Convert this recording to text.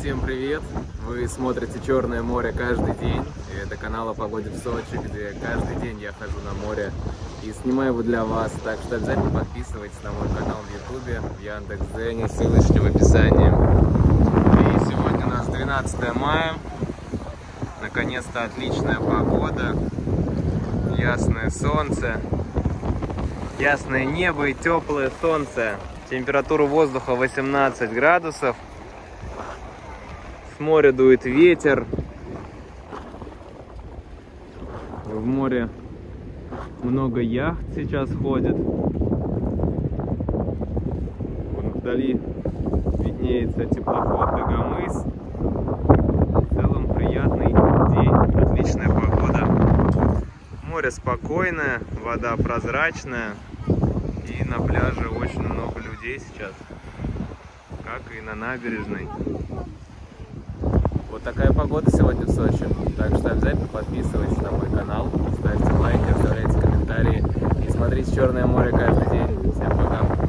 Всем привет! Вы смотрите Черное море каждый день. И это канал о погоде в Сочи, где каждый день я хожу на море и снимаю его для вас. Так что обязательно подписывайтесь на мой канал в Ютубе, в Яндекс.Дзене, ссылочки в описании. И сегодня у нас 12 мая. Наконец-то отличная погода, ясное солнце, ясное небо и теплое солнце. Температура воздуха 18 градусов. Моря дует ветер. В море много яхт сейчас ходит. Вон вдали виднеется теплоход Дагомыс. В целом приятный день, отличная погода. Море спокойное, вода прозрачная. И на пляже очень много людей сейчас, как и на набережной. Вот такая погода сегодня в Сочи. Так что обязательно подписывайтесь на мой канал, ставьте лайки, оставляйте комментарии и смотрите Черное море каждый день. Всем пока!